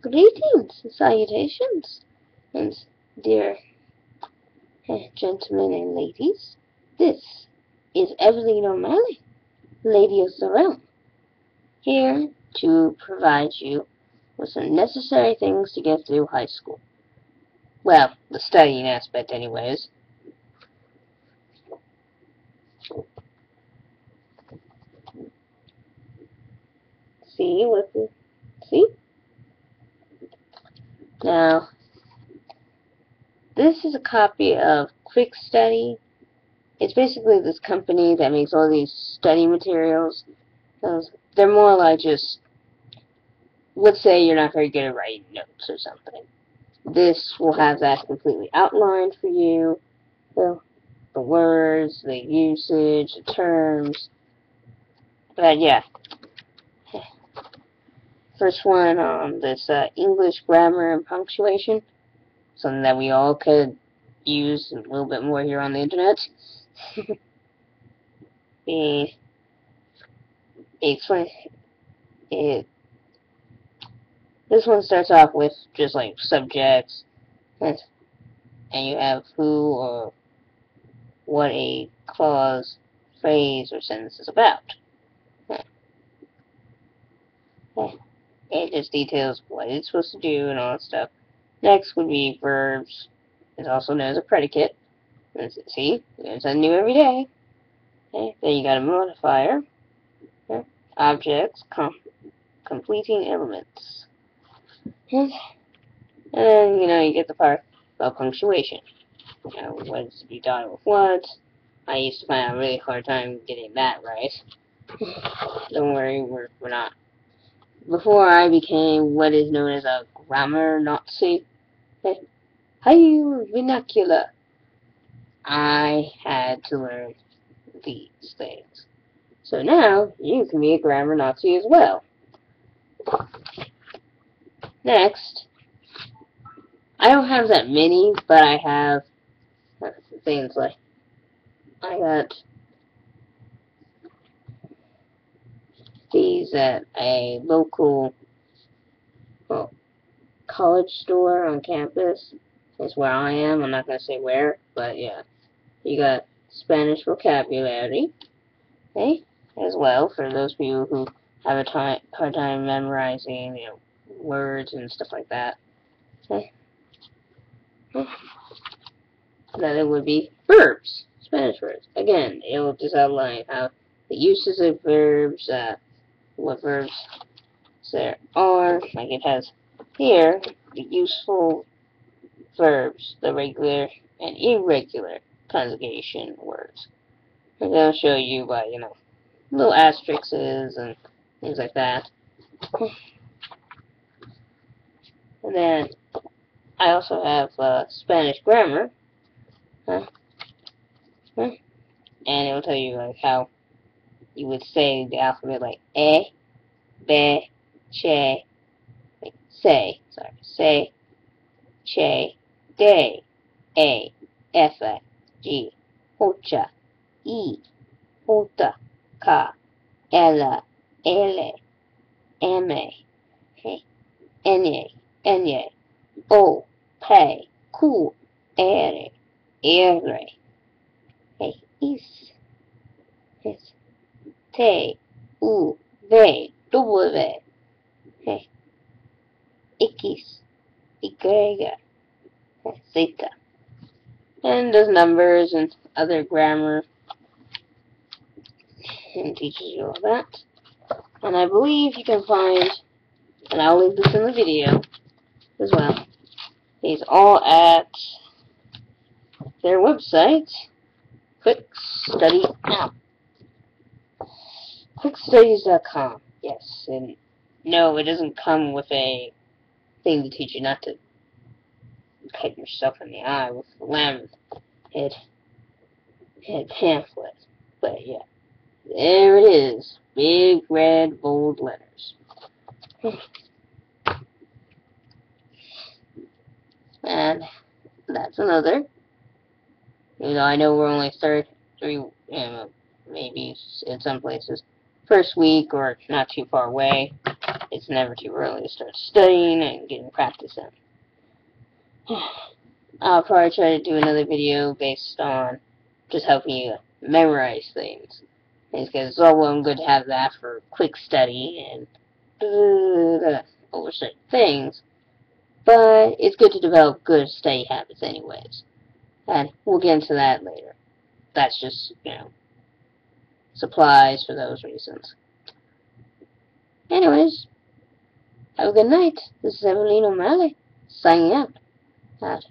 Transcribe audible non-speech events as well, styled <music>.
Greetings, salutations, and dear eh, gentlemen and ladies. This is Evelyn O'Malley, Lady of the Realm, here to provide you with some necessary things to get through high school. Well, the studying aspect anyways. See what the see? Now this is a copy of Quick Study. It's basically this company that makes all these study materials. They're more like just let's say you're not very good at writing notes or something. This will have that completely outlined for you. The, the words, the usage, the terms. But yeah. First one on this uh, English grammar and punctuation. Something that we all could use a little bit more here on the internet. <laughs> the explain it this one starts off with just like subjects, and you have who or what a clause, phrase, or sentence is about. It just details what it's supposed to do and all that stuff. Next would be verbs. It's also known as a predicate. See, there's a new every day. Okay. Then you got a modifier. Okay. Objects, com completing elements. And then, you know, you get the part about punctuation. You know, what's to be done with what. I used to find a really hard time getting that right. Don't worry, we're, we're not. Before I became what is known as a grammar Nazi, eh, hey, vernacular, I had to learn these things. So now, you can be a grammar Nazi as well. Next, I don't have that many, but I have uh, things like I got these at a local well, college store on campus. Is where I am. I'm not going to say where, but yeah. You got Spanish vocabulary, okay, as well for those people who have a time, hard time memorizing, you know, words and stuff like that. Okay. <sighs> Then it would be verbs, Spanish verbs. Again, it will just outline how the uses of verbs, uh, verbs there are, like it has here, the useful verbs, the regular and irregular conjugation words. Going to show you by, you know, little asterisks and things like that. And then I also have uh, Spanish grammar. Huh? Huh? And it will tell you like how you would say the alphabet like A, B, Che, say, sorry, say, Che, De, A, F, G, Ocha, E, Ota, Ka, Ella, Ele, M, okay, N, enye, o, pe, ku, ere, ere, e, is, te, u, ve, w, e, x, y, zeta. And does numbers and other grammar and teaches you all that. And I believe you can find, and I'll link this in the video, as well. These all at their website, Quick Study Now. QuickStudies.com. Yes, and no, it doesn't come with a thing to teach you not to cut yourself in the eye with the lamb head, head pamphlet. But yeah, there it is. Big red bold letters. And that's another. You know, I know we're only third, three, you know, maybe in some places, first week or not too far away. it's never too early to start studying and getting practice in. <sighs> I'll probably try to do another video based on just helping you memorize things. Because it's all well and good to have that for quick study and <sighs> over certain things, but it's good to develop good study habits anyways. And we'll get into that later. That's just, you know, supplies for those reasons. Anyways, have a good night. This is Evelyn O'Malley, signing out. Out.